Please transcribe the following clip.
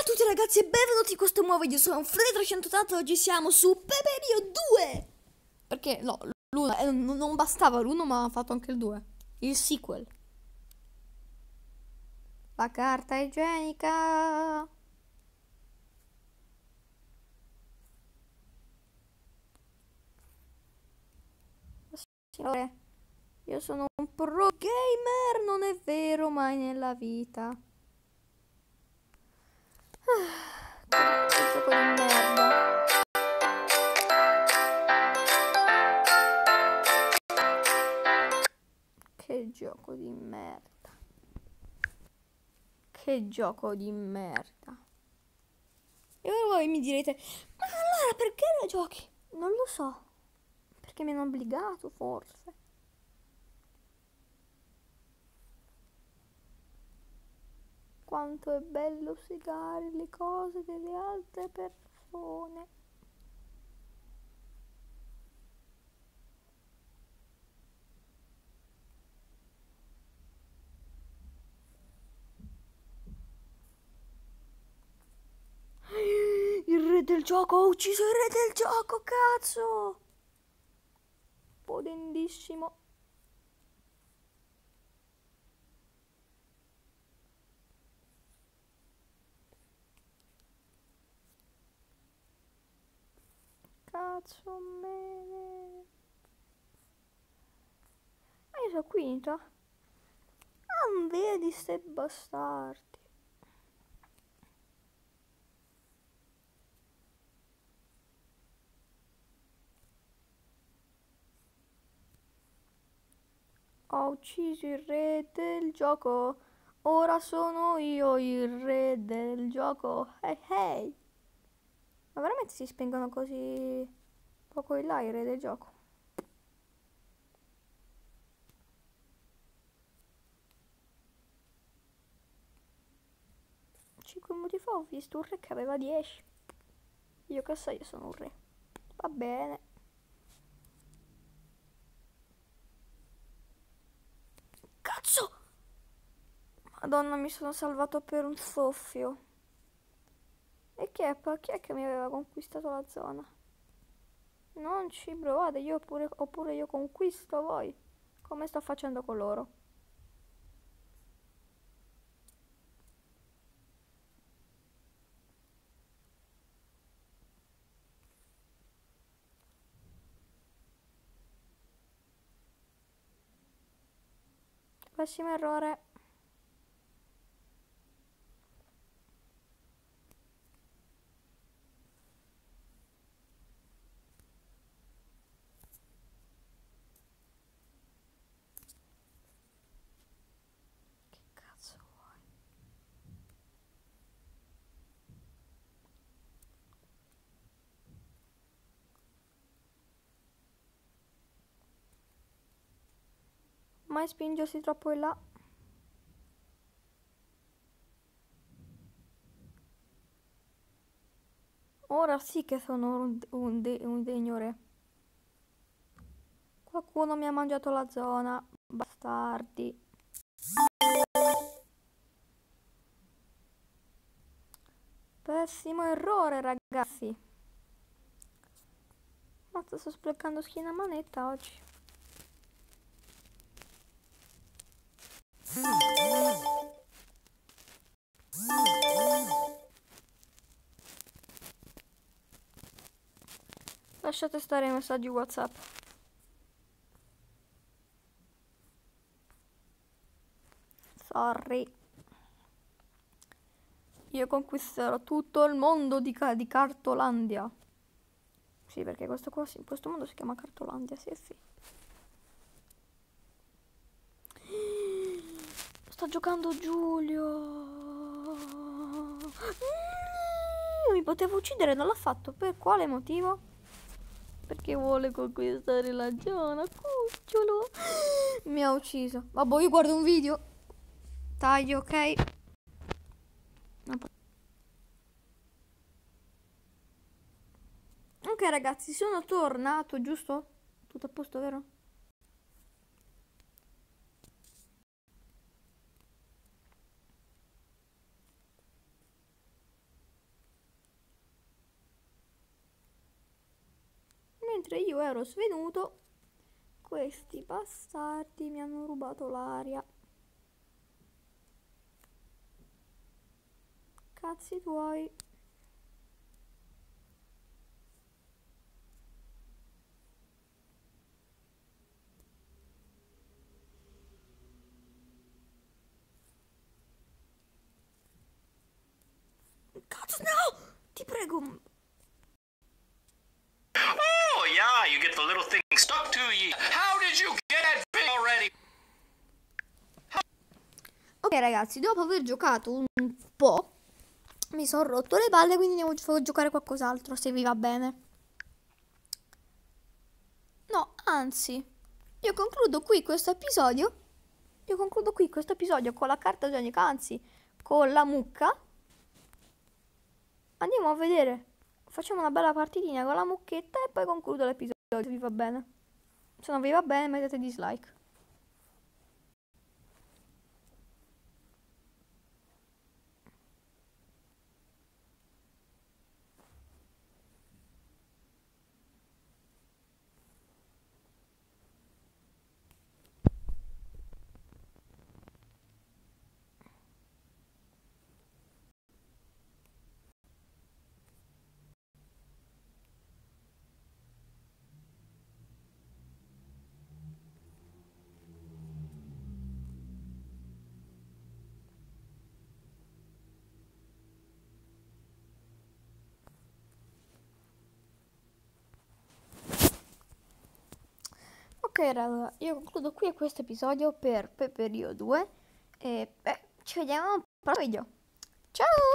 Ciao a tutti ragazzi e benvenuti in questo nuovo video, sono Freddy380 e oggi siamo su Peperio 2 Perché? No, l'uno eh, non bastava l'uno ma ha fatto anche il 2 Il sequel. La carta igienica. Signore, io sono un pro gamer, non è vero mai nella vita Che gioco di merda. Che gioco di merda. Che gioco. E voi mi direte, ma allora perché la giochi? Non lo so. Perché mi hanno obbligato, forse. Quanto è bello segare le cose delle altre persone. Il re del gioco ha ucciso il re del gioco, cazzo! Potentissimo. Me ne... Ma io sono quinta? Non vedi ste bastardi. Ho ucciso il re del gioco. Ora sono io il re del gioco. Hey hey. Ma veramente si spengono così poco in là i re del gioco? Cinque minuti fa ho visto un re che aveva 10. Io che so, io sono un re. Va bene. Cazzo! Madonna, mi sono salvato per un soffio. E chi è, chi è che mi aveva conquistato la zona? Non ci provate, io pure, oppure io conquisto voi, come sto facendo con loro. Pessimo errore. Che cazzo vuoi? Mai spingersi troppo in là. Ora sì che sono un, un, de- un degno re. Qualcuno mi ha mangiato la zona. Bastardi. Pessimo errore, ragazzi. Mazza, sto sprecando schiena manetta oggi. Lasciate stare i messaggi WhatsApp. Sorry. Io conquisterò tutto il mondo di, di Cartolandia. Sì, perché questo, qua, sì, questo mondo si chiama Cartolandia, sì, sì. Sta giocando Giulio. Mm, Mi potevo uccidere, non l'ha fatto. Per quale motivo? Perché vuole conquistare la zona. Cucciolo. Mi ha ucciso. Vabbè, io guardo un video. Taglio, ok? Ok ragazzi, sono tornato, giusto? Tutto a posto, vero? Mentre io ero svenuto, questi bastardi mi hanno rubato l'aria. Cazzi tuoi. Cazzo, no! Ti prego. Ok ragazzi, dopo aver giocato un po', mi sono rotto le palle, quindi gio- giocare qualcos'altro, se vi va bene. No, anzi, io concludo qui questo episodio. Io concludo qui questo episodio con la carta igienica, anzi, con la mucca. Andiamo a vedere. Facciamo una bella partitina con la mucchetta e poi concludo l'episodio, se vi va bene. Se non vi va bene, mettete dislike. Ok, io concludo qui questo episodio per Peperio 2 e beh, ci vediamo al prossimo video. Ciao!